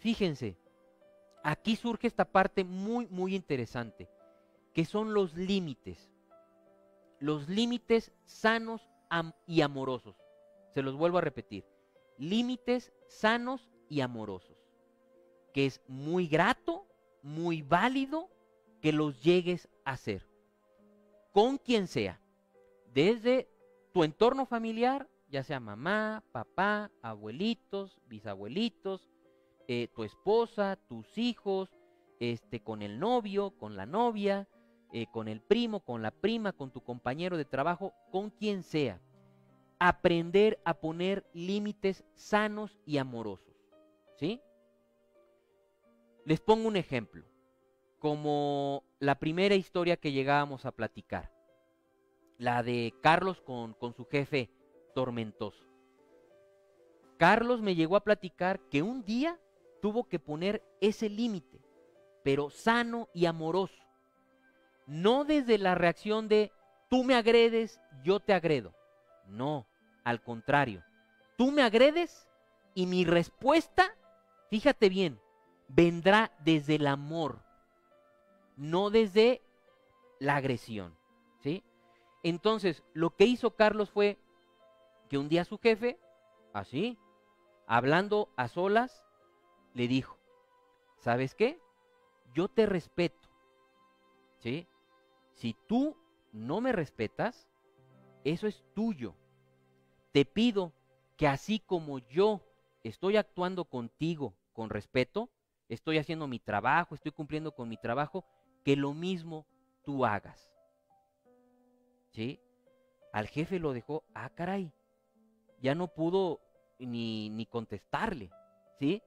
fíjense, aquí surge esta parte muy, muy interesante, que son los límites. Los límites sanos y amorosos. Se los vuelvo a repetir. Límites sanos y amorosos. Que es muy grato, muy válido que los llegues a hacer. Con quien sea. Desde tu entorno familiar, ya sea mamá, papá, abuelitos, bisabuelitos, eh, tu esposa, tus hijos, este, con el novio, con la novia, eh, con el primo, con la prima, con tu compañero de trabajo, con quien sea. Aprender a poner límites sanos y amorosos. ¿Sí? Les pongo un ejemplo, como la primera historia que llegábamos a platicar, la de Carlos con, con su jefe tormentoso. Carlos me llegó a platicar que un día tuvo que poner ese límite, pero sano y amoroso. No desde la reacción de tú me agredes, yo te agredo. No, al contrario. Tú me agredes y mi respuesta, fíjate bien, vendrá desde el amor, no desde la agresión. ¿Sí? Entonces, lo que hizo Carlos fue que un día su jefe, así, hablando a solas, le dijo, ¿sabes qué? Yo te respeto. ¿Sí? Si tú no me respetas, eso es tuyo. Te pido que así como yo estoy actuando contigo con respeto, estoy haciendo mi trabajo, estoy cumpliendo con mi trabajo, que lo mismo tú hagas. ¿Sí? Al jefe lo dejó, ah, caray, ya no pudo ni, ni contestarle, ¿sí?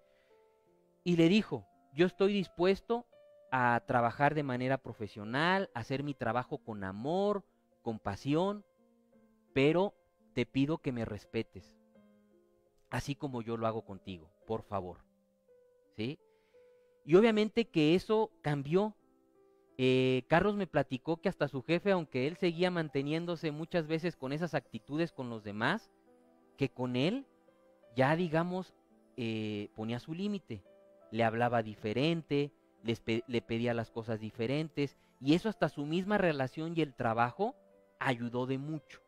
Y le dijo, yo estoy dispuesto a trabajar de manera profesional, a hacer mi trabajo con amor, con pasión, pero te pido que me respetes, así como yo lo hago contigo, por favor. ¿Sí? Y obviamente que eso cambió. Eh, Carlos me platicó que hasta su jefe, aunque él seguía manteniéndose muchas veces con esas actitudes con los demás, que con él ya digamos eh, ponía su límite, le hablaba diferente, le pedía las cosas diferentes y eso hasta su misma relación y el trabajo ayudó de mucho.